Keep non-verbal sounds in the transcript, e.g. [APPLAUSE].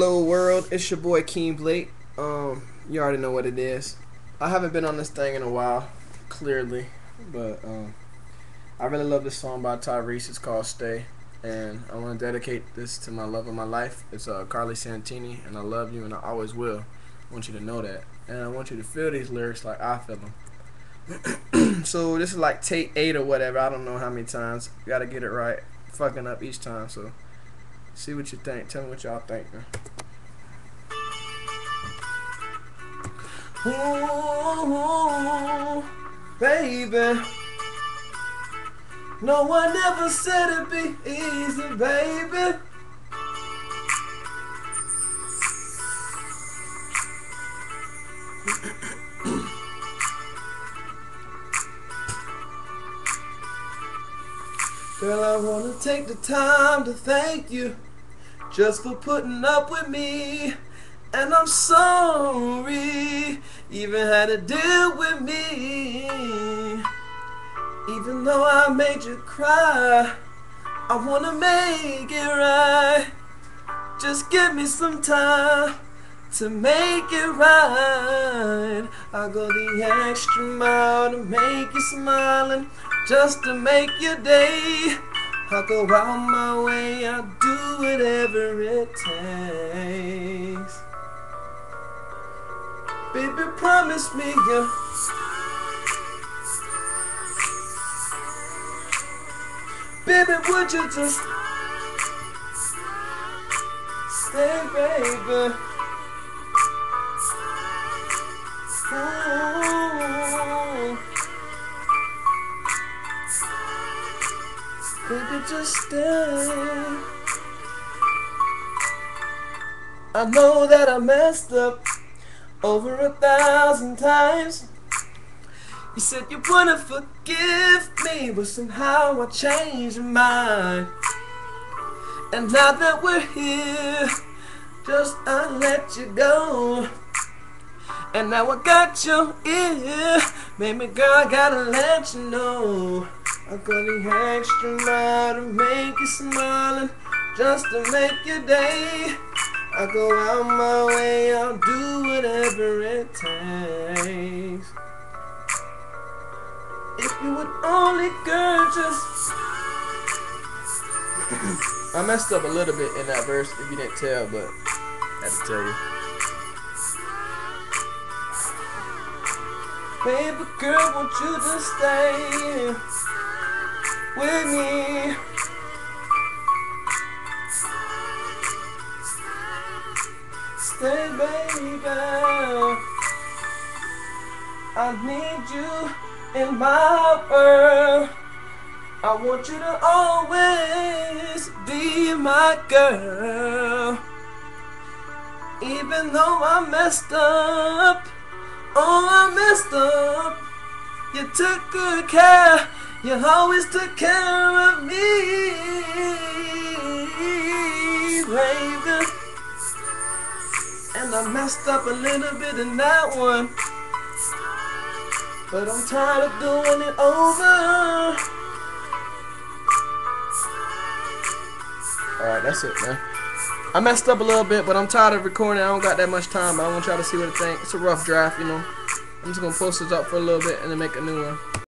Hello world, it's your boy Kyng Blake. Um, you already know what it is. I haven't been on this thing in a while, clearly, but um, I really love this song by Tyrese. It's called "Stay," and I want to dedicate this to my love of my life. It's uh, Carly Santini, and I love you, and I always will. I want you to know that, and I want you to feel these lyrics like I feel them. [CLEARS THROAT] so this is like take eight or whatever. I don't know how many times. Got to get it right. Fucking up each time. So see what you think. Tell me what y'all think. Ooh, baby. No one ever said it'd be easy, baby. Girl, I wanna take the time to thank you just for putting up with me. And I'm sorry, even had to deal with me. Even though I made you cry, I wanna make it right. Just give me some time to make it right. I'll go the extra mile to make you smiling, just to make your day. I'll go out my way, I'll do whatever it takes. Baby, promise me you. Baby, would you just stay, baby? Just stay. I know that I messed up over a thousand times. You said you wouldn't forgive me, but somehow I changed my mind. And now that we're here, just I let you go. And now I got your ear, baby girl, I gotta let you know. I got the extra mile to make you smiling, just to make your day. I go out my way, I'll do whatever it takes. If you would only, girl, just. [CLEARS THROAT] I messed up a little bit in that verse if you didn't tell, but I had to tell you. Baby girl, won't you just stay with me? Stay, baby. I need you in my world. I want you to always be my girl. Even though I messed up, oh, I messed up. You took good care, you always took care of me, baby. And I messed up a little bit in that one. But I'm tired of doing it over. Alright, that's it, man. I messed up a little bit, but I'm tired of recording. I don't got that much time. I want y'all to see what I think. It's a rough draft, you know. I'm just gonna post this up for a little bit and then make a new one.